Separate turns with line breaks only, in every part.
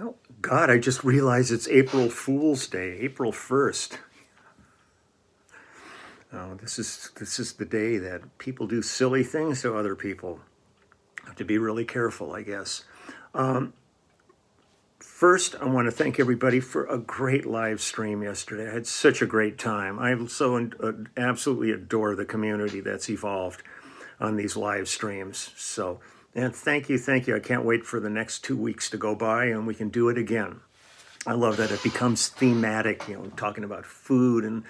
Oh, God, I just realized it's April Fool's Day, April 1st. Oh, this is this is the day that people do silly things to other people. Have to be really careful, I guess. Um, first, I want to thank everybody for a great live stream yesterday. I had such a great time. I so uh, absolutely adore the community that's evolved on these live streams. So and thank you, thank you. I can't wait for the next two weeks to go by and we can do it again. I love that it becomes thematic, you know, talking about food and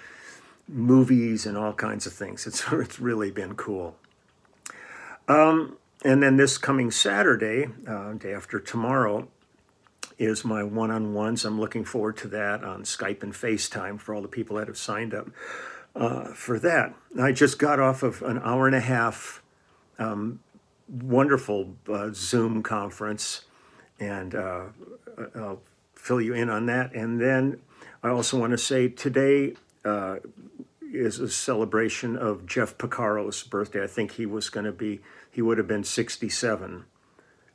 movies and all kinds of things. It's, it's really been cool. Um, and then this coming Saturday, uh, day after tomorrow, is my one on ones. I'm looking forward to that on Skype and FaceTime for all the people that have signed up uh, for that. I just got off of an hour and a half um, wonderful uh, Zoom conference, and uh, I'll fill you in on that. And then I also want to say today uh, is a celebration of Jeff Porcaro's birthday. I think he was going to be, he would have been 67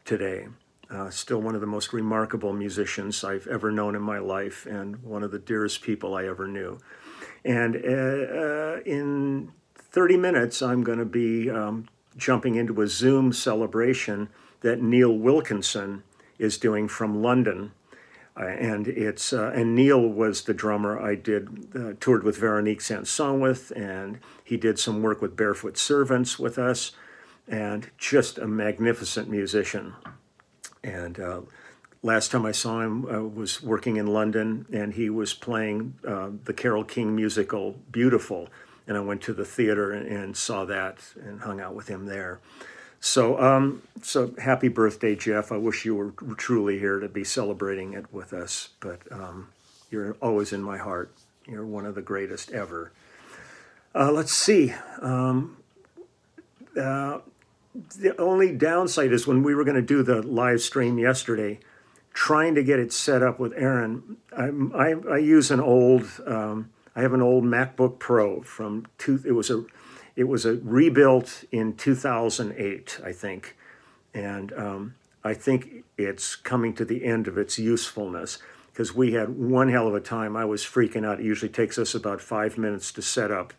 today. Uh, still one of the most remarkable musicians I've ever known in my life, and one of the dearest people I ever knew. And uh, uh, in 30 minutes, I'm going to be um, jumping into a Zoom celebration that Neil Wilkinson is doing from London. Uh, and it's uh, and Neil was the drummer I did uh, toured with Véronique Sanson with, and he did some work with Barefoot Servants with us, and just a magnificent musician. And uh, last time I saw him uh, was working in London, and he was playing uh, the Carole King musical "Beautiful," and I went to the theater and, and saw that and hung out with him there. So, um, so happy birthday, Jeff! I wish you were truly here to be celebrating it with us, but um, you're always in my heart. You're one of the greatest ever. Uh, let's see. Um, uh, the only downside is when we were going to do the live stream yesterday, trying to get it set up with Aaron. I, I, I use an old um, I have an old MacBook Pro from two. It was a, it was a rebuilt in 2008, I think, and um, I think it's coming to the end of its usefulness because we had one hell of a time. I was freaking out. It usually takes us about five minutes to set up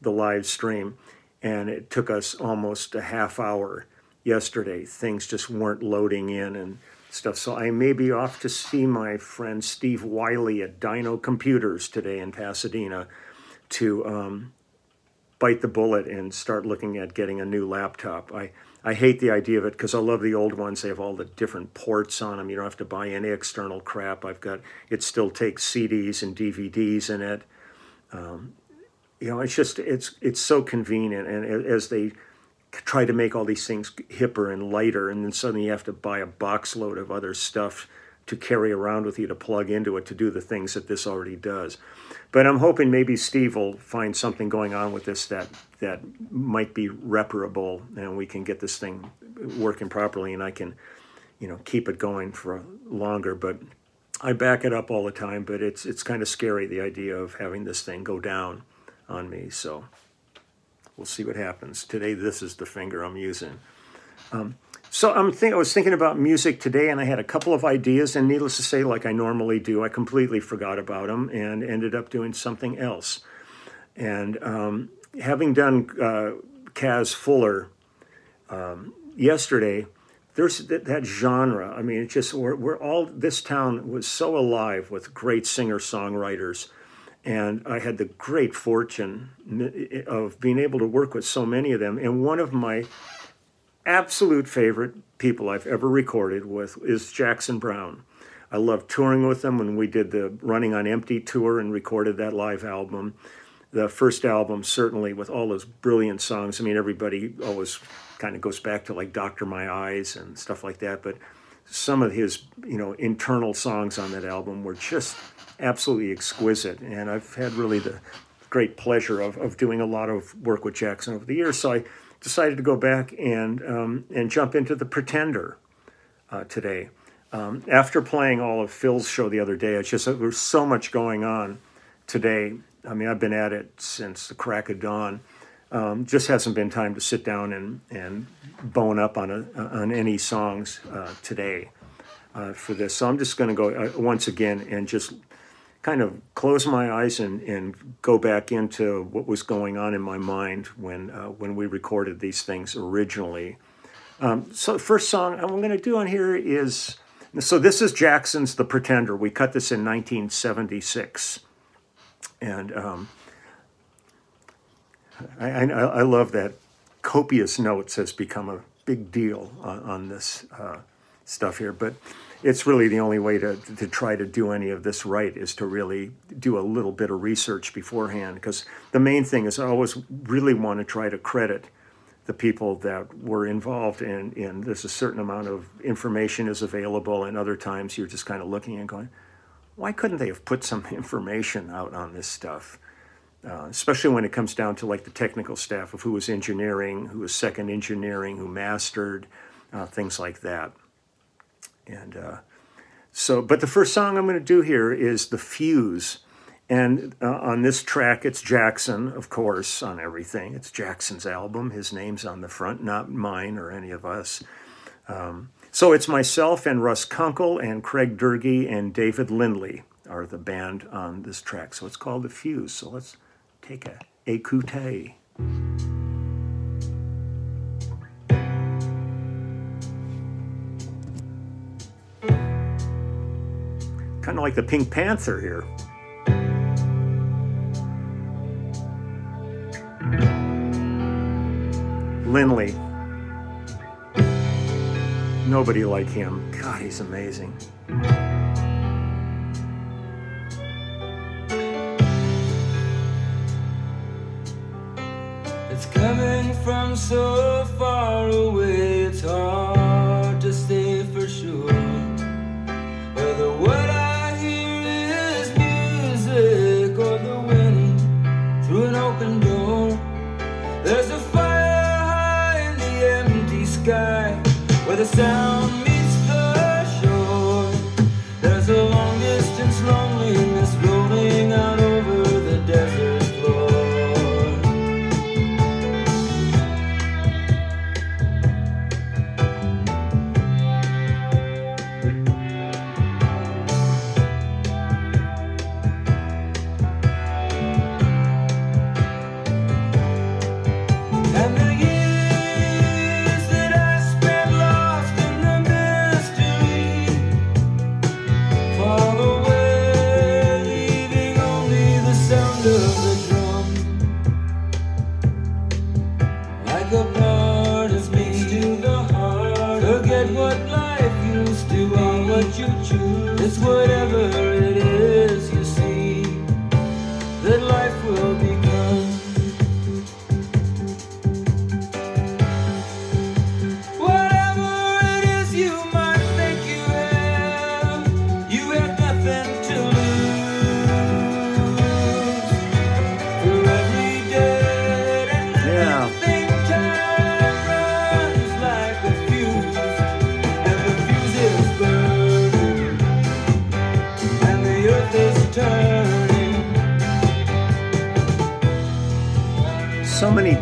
the live stream, and it took us almost a half hour yesterday. Things just weren't loading in and stuff. So I may be off to see my friend Steve Wiley at Dino Computers today in Pasadena to um, bite the bullet and start looking at getting a new laptop. I, I hate the idea of it because I love the old ones. They have all the different ports on them. You don't have to buy any external crap. I've got it still takes CDs and DVDs in it. Um, you know, it's just it's it's so convenient. And as they try to make all these things hipper and lighter, and then suddenly you have to buy a box load of other stuff to carry around with you to plug into it to do the things that this already does. But I'm hoping maybe Steve will find something going on with this that that might be reparable, and we can get this thing working properly, and I can, you know, keep it going for longer. But I back it up all the time, but it's it's kind of scary the idea of having this thing go down on me. So we'll see what happens. Today, this is the finger I'm using. Um, so I'm think I was thinking about music today, and I had a couple of ideas, and needless to say, like I normally do, I completely forgot about them and ended up doing something else. And um, having done uh, Kaz Fuller um, yesterday, there's that, that, genre. I mean, it just we're, we're all this town was so alive with great singer songwriters and I had the great fortune of being able to work with so many of them. And one of my absolute favorite people I've ever recorded with is Jackson Browne. I loved touring with them when we did the Running on Empty tour and recorded that live album. The first album, certainly, with all those brilliant songs. I mean, everybody always kind of goes back to like Doctor My Eyes and stuff like that. But some of his, you know, internal songs on that album were just absolutely exquisite. And I've had really the great pleasure of, of doing a lot of work with Jackson over the years. So I decided to go back and, um, and jump into The Pretender uh, today. Um, after playing all of Phil's show the other day, it's just there's so much going on today. I mean, I've been at it since the crack of dawn. Um, just hasn't been time to sit down and, and bone up on a, on any songs uh, today. uh, for this. So I'm just going to go uh, once again and just kind of close my eyes and, and go back into what was going on in my mind when uh, when we recorded these things originally. Um, so the first song I'm going to do on here is so this is Jackson's "The Pretender." We cut this in 1976, and um, I, I, I love that copious notes has become a big deal on, on this uh, stuff here, but it's really the only way to, to try to do any of this right is to really do a little bit of research beforehand because the main thing is I always really want to try to credit the people that were involved in, in there's a certain amount of information is available and other times you're just kind of looking and going why couldn't they have put some information out on this stuff uh, especially when it comes down to like the technical staff of who was engineering, who was second engineering, who mastered, uh, things like that. And uh, so, but the first song I'm going to do here is The Fuse. And uh, on this track, it's Jackson, of course, on everything. It's Jackson's album. His name's on the front, not mine or any of us. Um, so it's myself and Russ Kunkel and Craig Doerge and David Lindley are the band on this track. So it's called The Fuse. So let's take a écoute. Kind of like the Pink Panther here. Lindley. Nobody like him. God, he's amazing.
It's coming from so far away, it's hard sound of the drum. Like a part of me, to the heart. Forget what life used to be, what you choose. It's whatever it is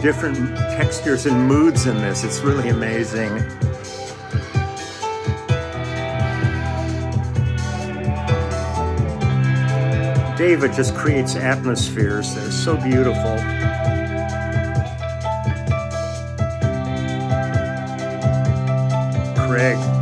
different textures and moods in this. It's really amazing. David just creates atmospheres that are so beautiful. Craig.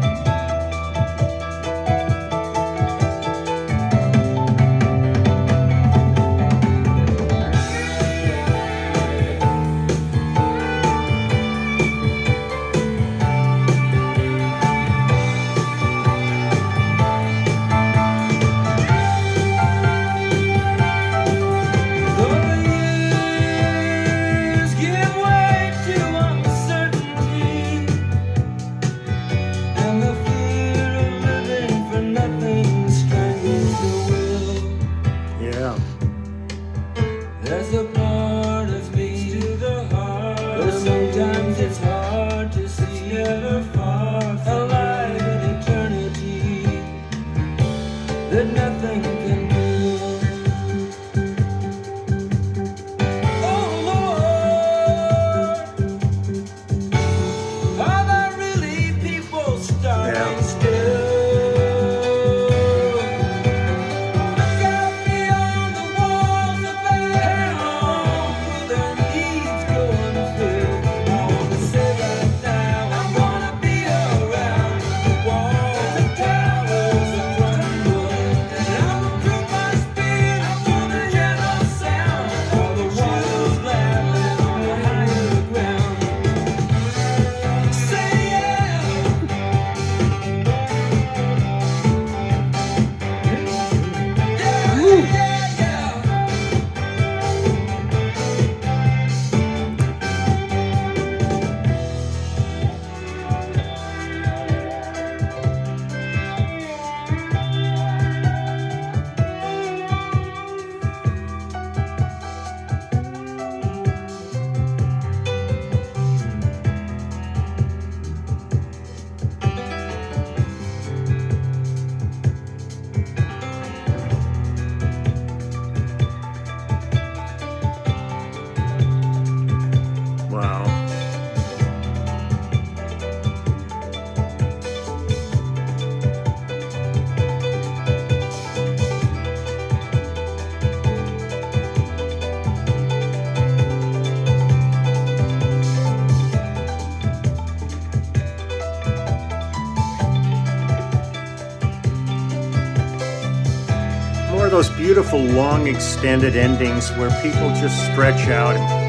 Beautiful, long, extended endings where people just stretch out.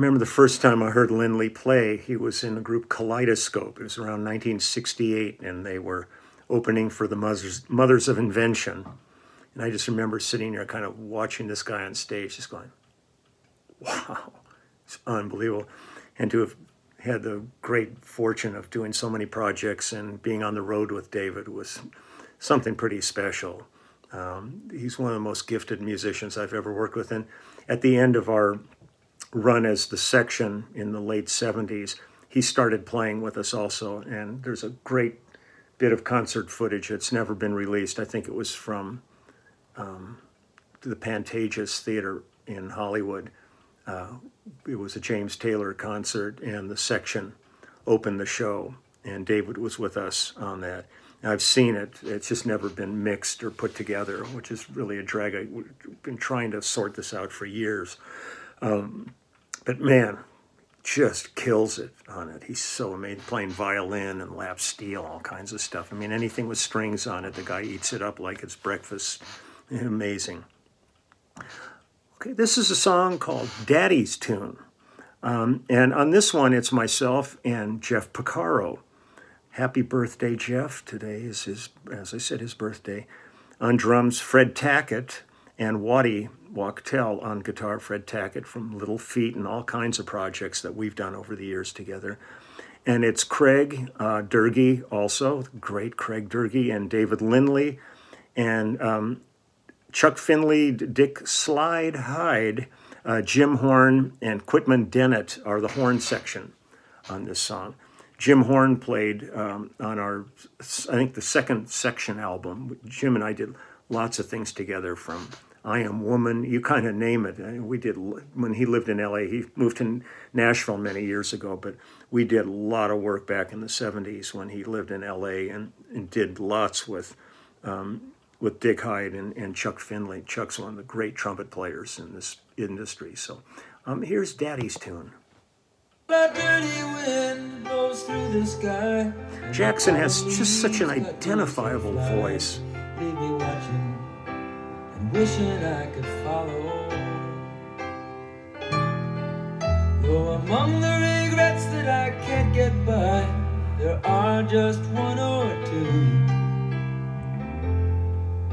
Remember the first time I heard Lindley play, he was in the group Kaleidoscope. It was around 1968, and they were opening for the Mothers, Mothers of Invention. And I just remember sitting there kind of watching this guy on stage, just going, wow, it's unbelievable. And to have had the great fortune of doing so many projects and being on the road with David was something pretty special. Um, he's one of the most gifted musicians I've ever worked with. And at the end of our run as the section in the late 70s, he started playing with us also. And there's a great bit of concert footage that's never been released. I think it was from um, the Pantages Theater in Hollywood. Uh, it was a James Taylor concert, and the section opened the show, and David was with us on that. I've seen it. It's just never been mixed or put together, which is really a drag. I've been trying to sort this out for years. Um, but man, just kills it on it. He's so amazing, playing violin and lap steel, all kinds of stuff. I mean, anything with strings on it, the guy eats it up like it's breakfast. Amazing. Okay, this is a song called Daddy's Tune. Um, and on this one, it's myself and Jeff Porcaro. Happy birthday, Jeff. Today is his, as I said, his birthday. On drums, Fred Tackett and Waddy Wachtel on guitar, Fred Tackett from Little Feat and all kinds of projects that we've done over the years together. And it's Craig uh, Doerge also, great Craig Doerge, and David Lindley, and um, Chuck Findley, Dick Slide Hyde, uh, Jim Horn, and Quitman Dennis are the horn section on this song. Jim Horn played um, on our, I think, the second section album. Jim and I did lots of things together from I Am Woman, you kind of name it. We did, when he lived in LA, he moved to Nashville many years ago, but we did a lot of work back in the 70s when he lived in LA and, and did lots with, um, with Dick Hyde and, and Chuck Findley. Chuck's one of the great trumpet players in this industry. So um, here's Daddy's tune. Jackson has just such an identifiable voice wishing I could follow. Though among the regrets that I can't get by, there are just one or two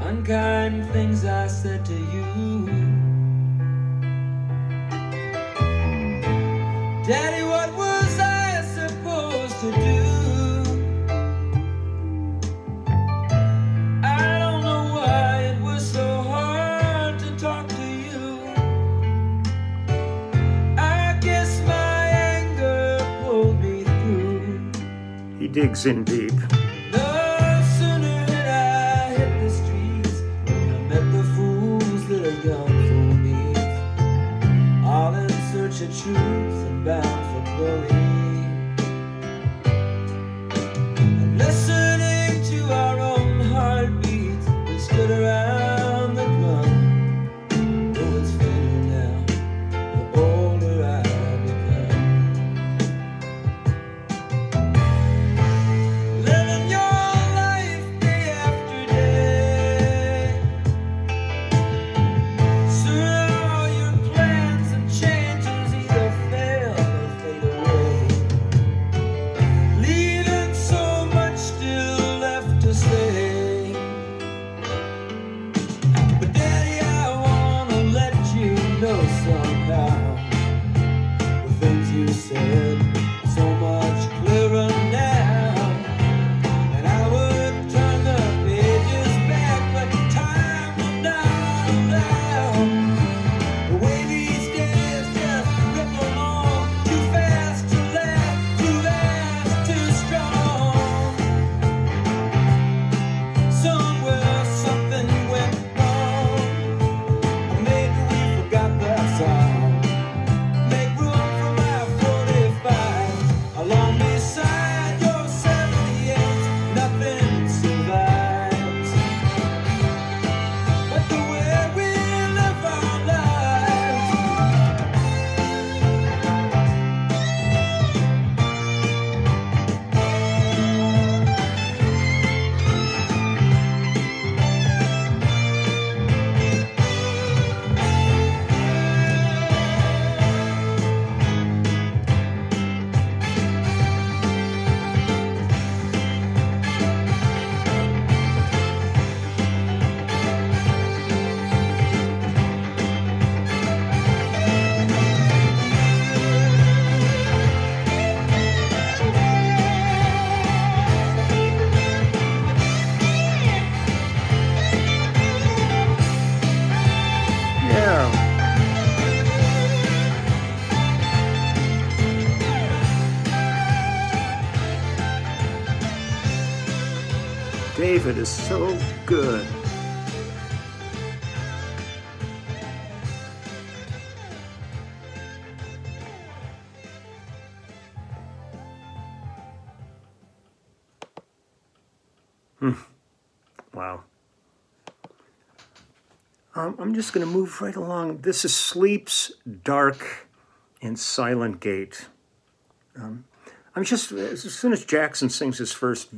unkind things I said to you. Digs in deep. David is so good. Hmm. Wow. Um, I'm just going to move right along. This is Sleep's Dark and Silent Gate. Um, I'm just, as soon as Jackson sings his first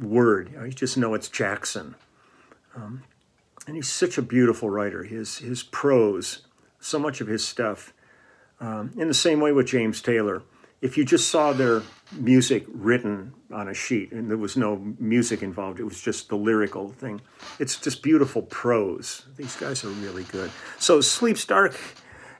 word, you just know it's Jackson. Um, and he's such a beautiful writer. His, his prose, so much of his stuff, um, in the same way with James Taylor. If you just saw their music written on a sheet and there was no music involved, it was just the lyrical thing. It's just beautiful prose. These guys are really good. So, Sleep's Dark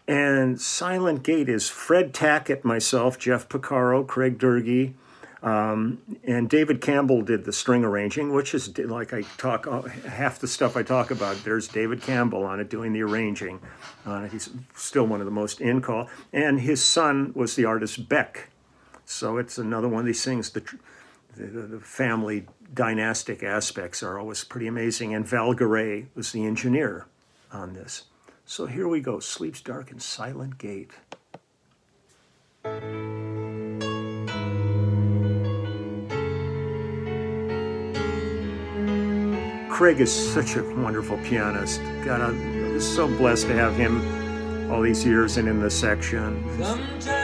and Silent Gate is Fred Tackett, myself, Jeff Porcaro, Craig Doerge, um, and David Campbell did the string arranging, which is like I talk uh, half the stuff I talk about. There's David Campbell on it doing the arranging. Uh, he's still one of the most in call, and his son was the artist Beck. So it's another one of these things. The, the, the family dynastic aspects are always pretty amazing. And Val Garay was the engineer on this. So here we go. Sleep's dark and silent gate. Craig is such a wonderful pianist. God, I'm so blessed to have him all these years and in the section.
Sometimes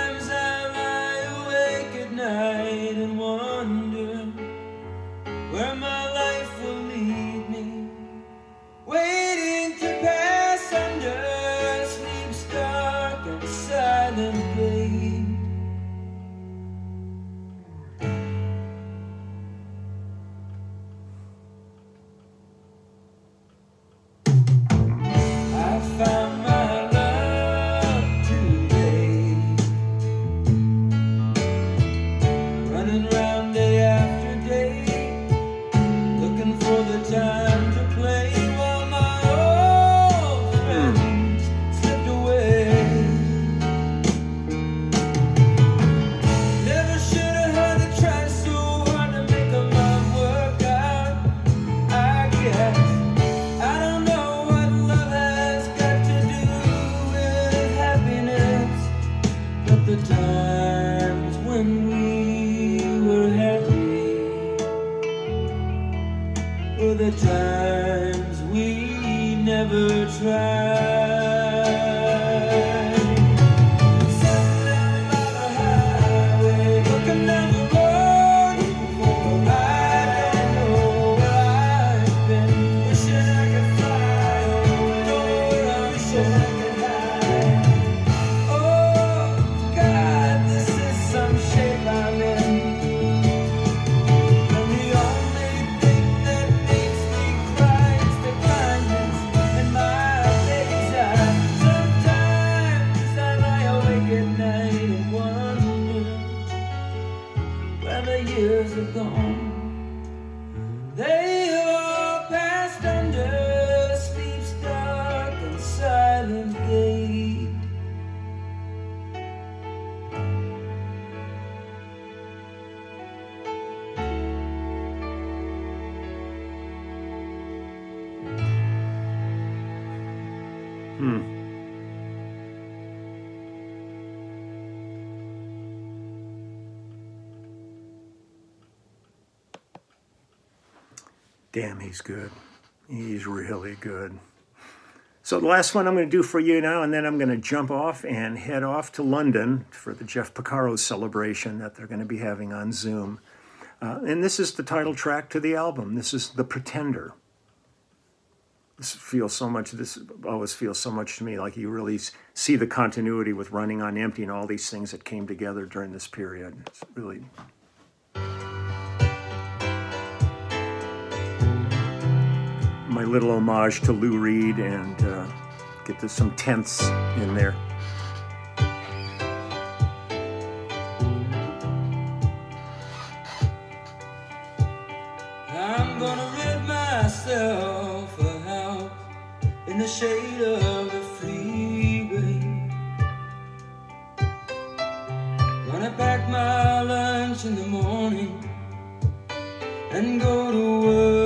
Damn, he's good. He's really good. So the last one I'm going to do for you now, and then I'm going to jump off and head off to London for the Jeff Porcaro celebration that they're going to be having on Zoom. Uh, and this is the title track to the album. This is The Pretender. This feels so much. This always feels so much to me like you really see the continuity with Running on Empty and all these things that came together during this period. It's really my little homage to Lou Reed and uh, get this, some tenths in there.
I'm gonna rid myself in the shade of the freeway. Gonna pack my lunch in the morning and go to work.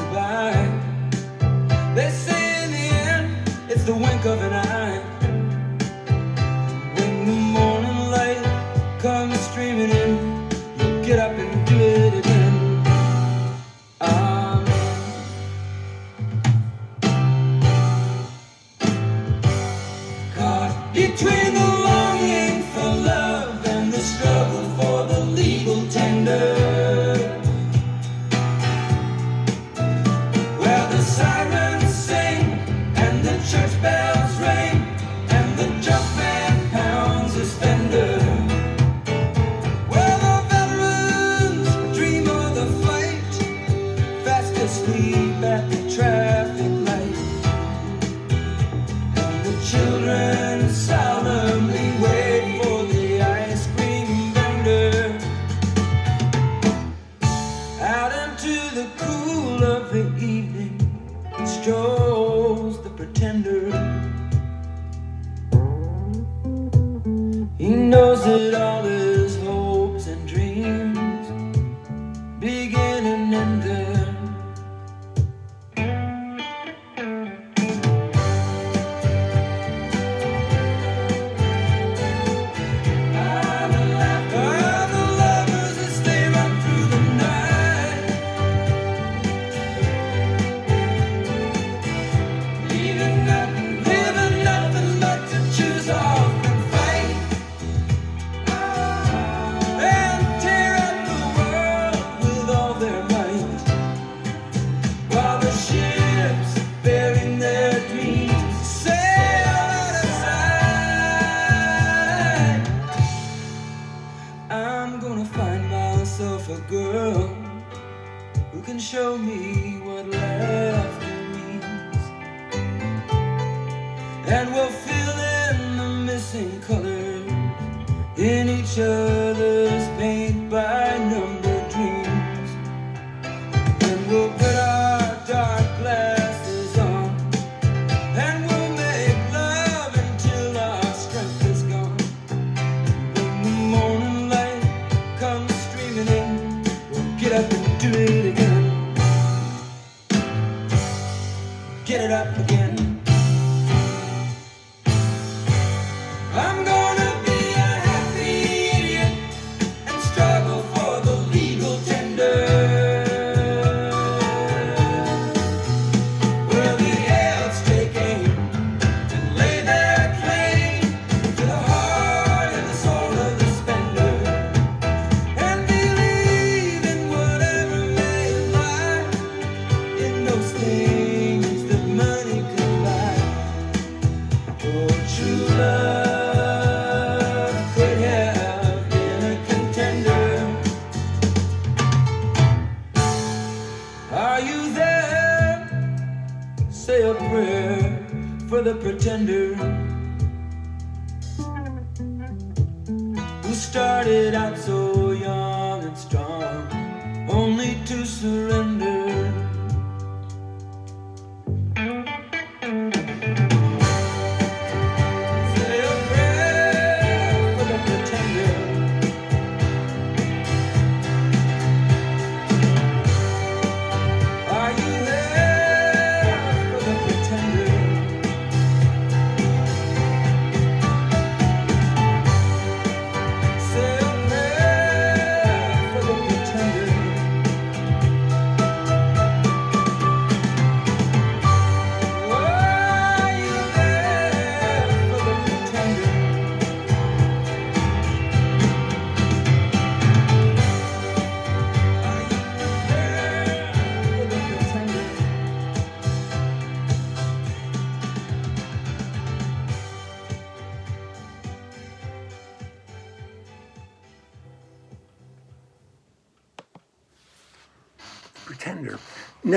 to the Who can show me what laughter means? And we'll fill in the missing colors in each other's.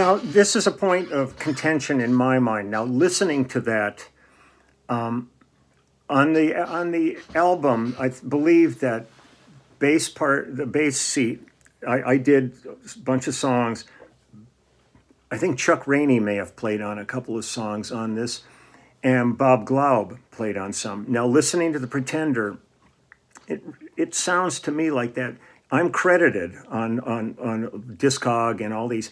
Now, this is a point of contention in my mind. Now, listening to that um, on the on the album, I believe that bass part, the bass seat, I, I did a bunch of songs. I think Chuck Rainey may have played on a couple of songs on this, and Bob Glaub played on some. Now, listening to the Pretender, it it sounds to me like that. I'm credited on on on Discog and all these,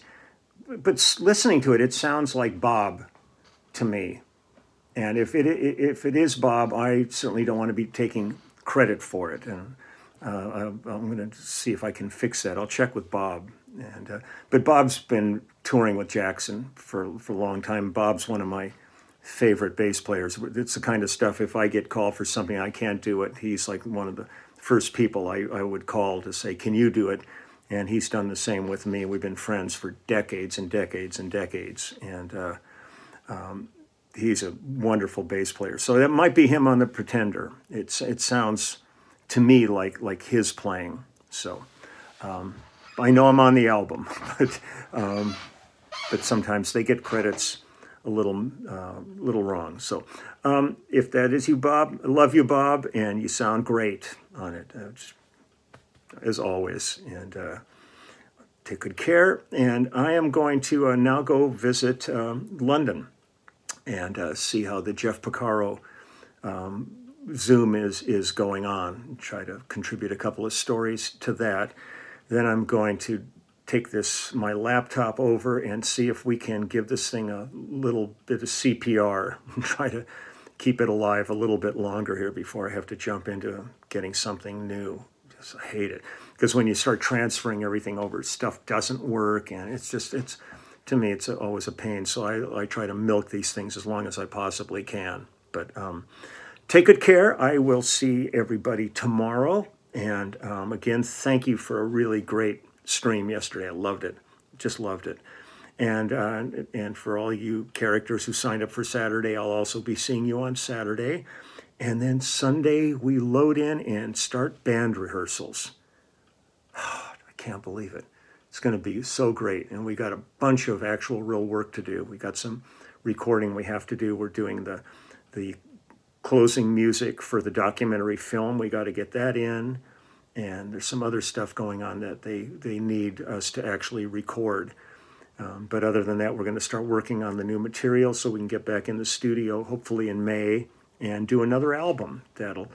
but listening to it, it sounds like Bob to me. And if it if it is Bob, I certainly don't want to be taking credit for it. And uh, I'm going to see if I can fix that. I'll check with Bob. And uh, but Bob's been touring with Jackson for for a long time. Bob's one of my favorite bass players. It's the kind of stuff. If I get called for something I can't do it, he's like one of the first people I, I would call to say, "Can you do it?" And he's done the same with me. We've been friends for decades and decades and decades. And uh, um, he's a wonderful bass player. So that might be him on the Pretender. It's it sounds to me like like his playing. So um, I know I'm on the album, but um, but sometimes they get credits a little uh, little wrong. So um, if that is you, Bob, I love you, Bob, and you sound great on it uh, as always. And uh, take good care. And I am going to uh, now go visit um, London and uh, see how the Jeff Porcaro um, Zoom is is going on. Try to contribute a couple of stories to that. Then I'm going to take this my laptop over and see if we can give this thing a little bit of CPR try to keep it alive a little bit longer here before I have to jump into getting something new. I hate it because when you start transferring everything over, stuff doesn't work, and it's just it's to me, it's always a pain. So I, I try to milk these things as long as I possibly can. But um, take good care. I will see everybody tomorrow. And um, again, thank you for a really great stream yesterday. I loved it, just loved it. And uh, and for all you characters who signed up for Saturday, I'll also be seeing you on Saturday. And then Sunday, we load in and start band rehearsals. I can't believe it. It's going to be so great. And we got a bunch of actual real work to do. We got some recording we have to do. We're doing the the closing music for the documentary film. We got to get that in. And there's some other stuff going on that they, they need us to actually record. Um, but other than that, we're going to start working on the new material so we can get back in the studio, hopefully in May, and do another album that'll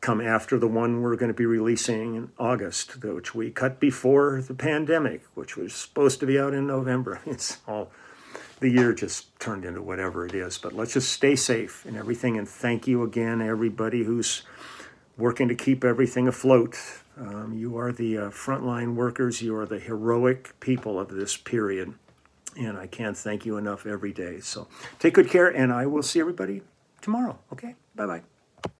come after the one we're going to be releasing in August, which we cut before the pandemic, which was supposed to be out in November. It's all the year just turned into whatever it is. But let's just stay safe and everything. And thank you again, everybody who's working to keep everything afloat. Um, you are the uh, frontline workers. You are the heroic people of this period. And I can't thank you enough every day. So take good care, and I will see everybody tomorrow. Okay? Bye bye.